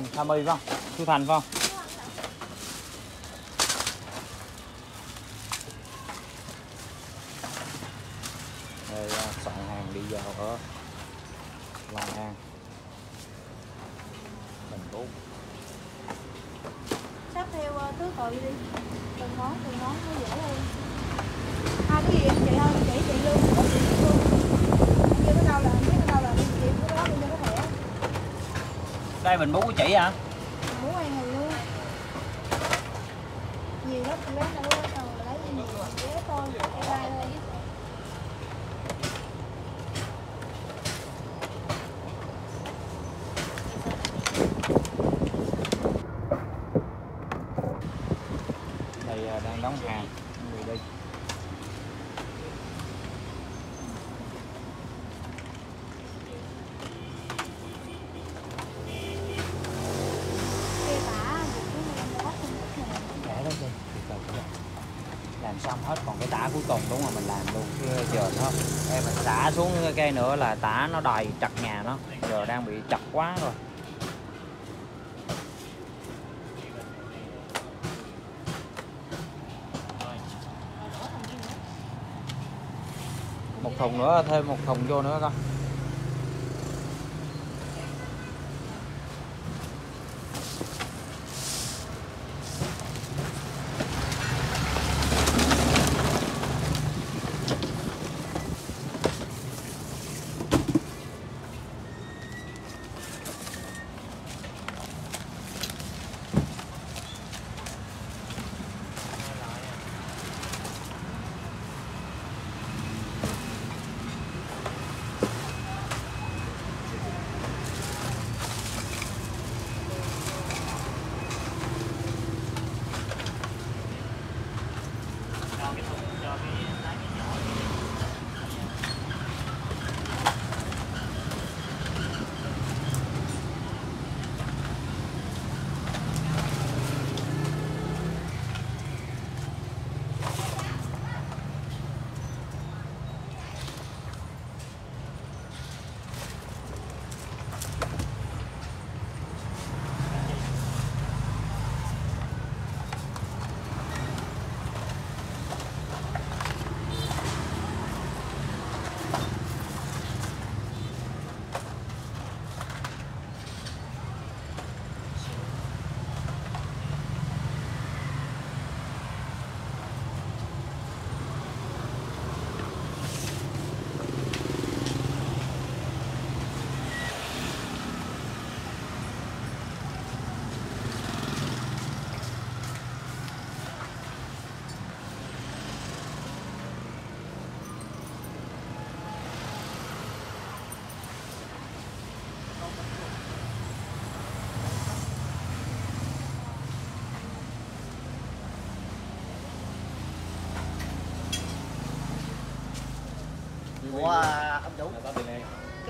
là Tham mây phải không? thu Thành phải không? Đây à, soạn hàng đi vào ở Long An Bình Phú sắp theo à, thứ tự đi. Từng món từng món, nó dễ hơn hai cái gì em chị ơi chỉ chị luôn có chị luôn em như cái đâu là em biết cái đâu là đi chị cái đó đi cho có thẻ đây Bình Phú của chị hả? muốn ăn người luôn. Nhiều lắm đâu có đâu lấy gì thôi thôi Đây à, đang đóng hàng người đi cây tả thì cứ em bắt không ít nè Để đó đi từ từ từ từ. làm xong hết, còn cái tả cuối cùng đúng rồi, mình làm luôn. Chứ giờ nó em mình xả xuống cái cây nữa là tả nó đầy chặt nhà nó. Giờ đang bị chặt quá rồi. Một thùng nữa, thêm một thùng vô nữa con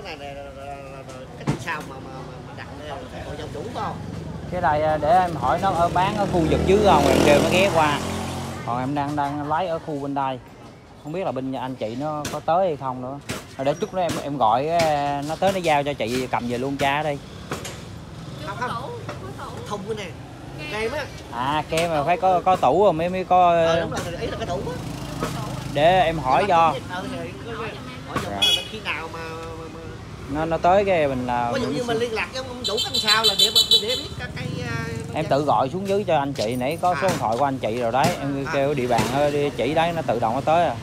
cái này là, là, là, là, sao mà mà mà, đặt là hội dòng chủ không? Cái này à, để em hỏi nó ở bán ở khu vực dưới không em kêu nó ghé qua. Còn em đang đang lấy ở khu bên đây. Không biết là bên nhà anh chị nó có tới hay không nữa. Rồi để chút nữa em em gọi à, nó tới nó giao cho chị cầm về luôn cha đi. Không không. Thùng cái này. Kem. Á. À kem mà phải có có tủ rồi mới mới có ờ đúng rồi ý là cái đủ á. Để em hỏi cho ờ là khi nào mà nó nó tới cái mình là ví dụ như mình liên lạc với ông chủ canh sao là để để biết cái cái à, em tự gọi xuống dưới cho anh chị nãy có số À. điện thoại của anh chị rồi đấy em À. kêu địa bàn ờ, địa chỉ đấy nó tự động nó tới à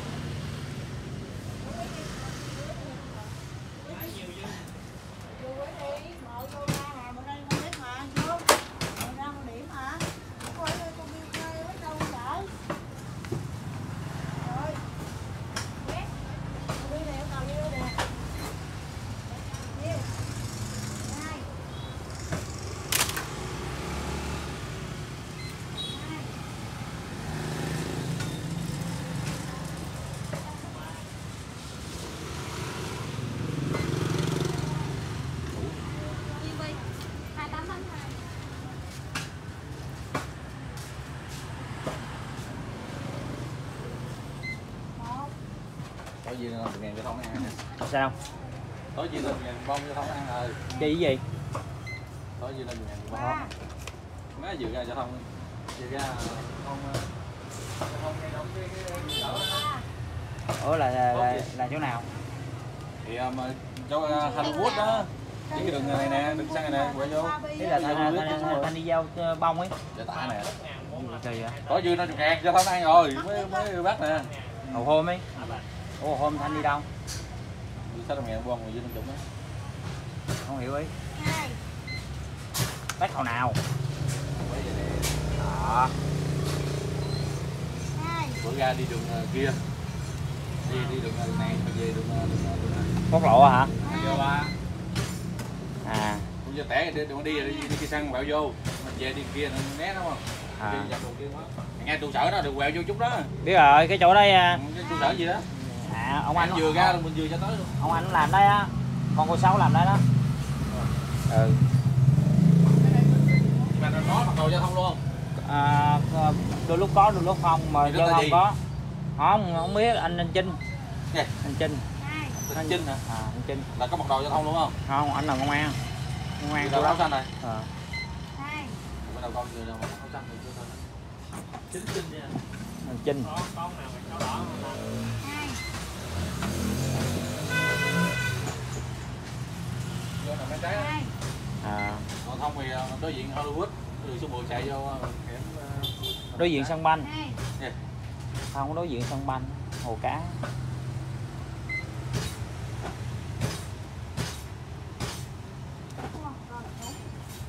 gì là ngàn cho thông ăn sao? Có gì là ngàn bông cho thông ăn rồi. chi gì? Có dư lên ngàn ba má dự ra giao thông dự ra không không nghe đâu cái cái ủa là là, là, là chỗ nào? Thì um, chỗ uh, Hollywood đó. Cái đường này nè đường xăng này nè quẹo vô. Thế là thanh, thanh, thanh, đi giao ờ, bông ấy. Dạ tạ nè. Có dư nó chục ngàn giao thông ăn rồi. Mới mới bắt nè. Hồi hôm ấy ủa hồi hôm thanh đi đâu? Dư sáu trăm ngàn bon dư năm chục á không hiểu ý. Hai. Bác hồi nào? Đó. Hai. Bữa ra đi đường uh, kia. Đi đi đường uh, này mà về đường uh, đường, đường, quốc lộ hả? Vô ba. À. Giờ té đi đường đi đi đi xăng quẹo vô. Mình về đi kia nó né nó không? À. đi ra đường kia quá nghe trụ sở đó đường quẹo vô chút đó. Biết rồi cái chỗ đây à, cái trụ sở gì đó à ông anh vừa ra mình vừa cho tới luôn. Ông anh làm đây á. Con cô sáu làm đây đó. Ừ. Mà nó có đồ giao thông luôn à, đôi lúc có đôi lúc không mà giao là không gì? có. Không không biết anh anh Trinh. Gì? anh Trinh. Anh Trinh hả? À anh Trinh. Là có mặt đồ giao thông luôn không? Không anh là công an. Công an đâu đó xanh này? Ờ. hai bắt đầu con người đâu mà áo xanh thì chưa thôi. Chính chính nha anh Trinh. Vô nào mấy trái á. À, còn không thì ờ, đối diện Hollywood đường số 10 chạy vô hẻm ờ, đối diện sân banh. Hai không đối diện sân banh hồ cá đúng không rồi bốn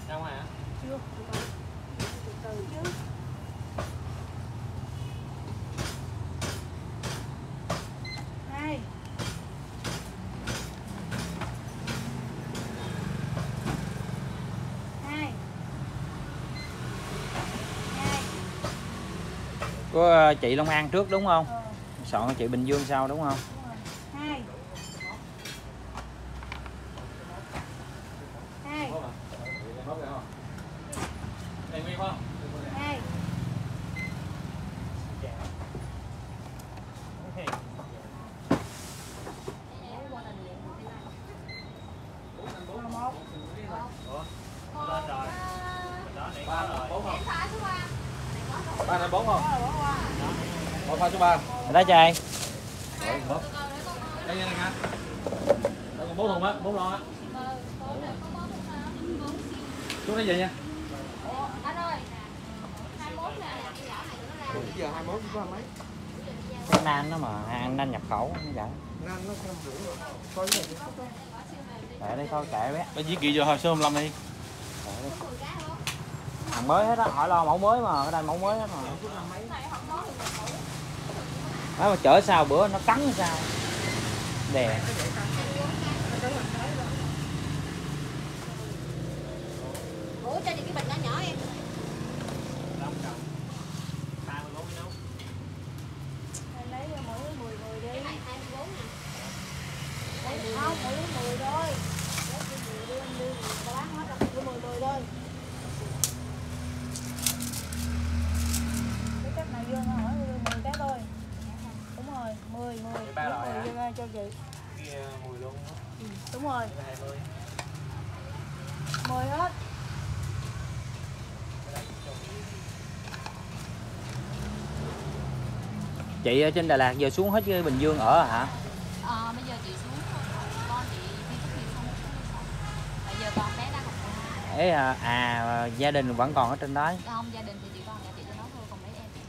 đâu hả chưa từ từ từ từ chứ hai hai hai có ờ, chị Long An trước đúng không? Ờ. Chọn chị Bình Dương sau đúng không? Đúng hai. Hai. Hai. Ba là bốn không pha số ba. Rồi đó trai rồi một đây nha nha đây còn bốn thùng á bốn lon á. Xuống đây về nha. Giờ 21 có mấy? Cái nan nó mà ăn nan nhập khẩu nó vậy nên nó không đủ rồi. Coi cái này để đây thôi kệ bé. Cái gì kỳ vô hồi số 15 đi. Hàng mới hết á hỏi lo mẫu mới mà cái đây mẫu mới hết mà đó mà chở sao bữa nó cắn sao? Đè. Ủa, cho chị cái bình nhỏ nhỏ em Anh lấy mỗi đứa 10 người đi Cái này 24 nè không mỗi đứa 10 thôi lấy cho 10 đưa anh đưa tao bán hết rồi đưa 10 người thôi cái cách này vô nó hỏi đưa 10 cái thôi đúng rồi 10 10 ba lấy loại 10 hả? vô ra cho chị kia mùi luôn ừ, đúng rồi 20 10 hết chị ở trên Đà Lạt giờ xuống hết Bình Dương ở hả? Ờ bây giờ chị xuống Con chị đi cấp cứu xong Bây giờ con bé đang học ấy à, à gia đình vẫn còn ở trên đấy Không gia đình thì chỉ còn nhà chị cho nó thôi Còn mấy em thì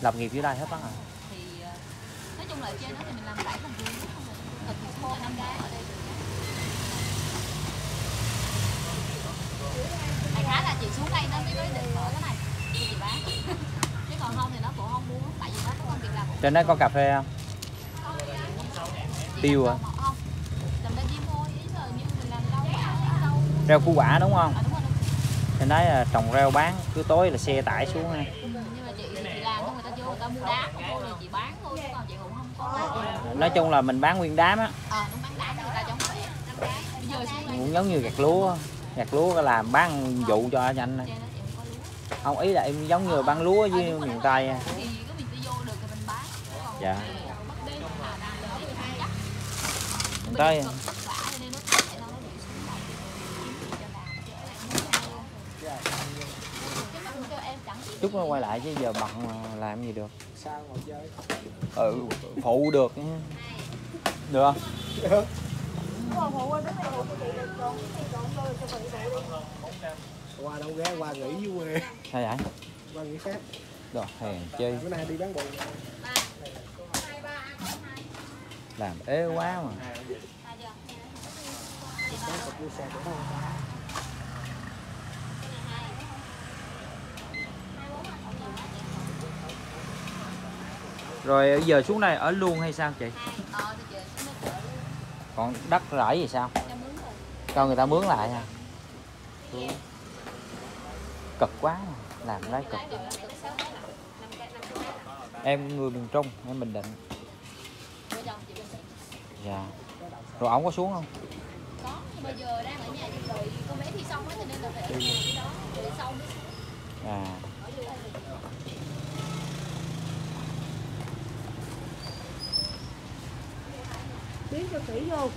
lập nghiệp dưới đây hết á hả? Thì ờ, nói chung là trên đó thì mình làm rải làm vườn Không phải cực thì xuống là năm gái ở đây được Đại khái là chị xuống đây nó mới mới định mở cái này Thì chị bán Chứ còn không thì nó cũng không muốn Tại vì nó có công việc làm trên đó có cà phê không? Tiêu à? Rau củ quả đúng không? Trên đấy là trồng rau bán, cứ tối là xe tải xuống ha. Nói chung là mình bán nguyên đám á. Cũng giống như gạt lúa. Gạt lúa làm bán vụ cho anh này không, ý là em giống như bán lúa với miền tây chắc Tới- chút nó quay lại chứ giờ bận mà làm gì được. Sao ngồi chơi? Ừ phụ được nha. được không? Được qua đâu ghé qua nghỉ dưới quê sao vậy? Qua nghỉ khác rồi hèn chi bữa nay đi bán bùn làm ế quá mà rồi giờ xuống đây ở luôn hay sao chị còn đất rẫy gì sao cho người ta mướn lại à? cực quá mà. làm lấy cực lái được được sáu mấy năm năm cái năm cái em người miền trung em bình định. Dạ. Rồi ổng có xuống không? Có nhưng bây giờ đang ở nhà đợi con bé thi xong á cho nên là phải ở nhà cái đó đợi xong mới xuống. À Biến cho kỹ vô.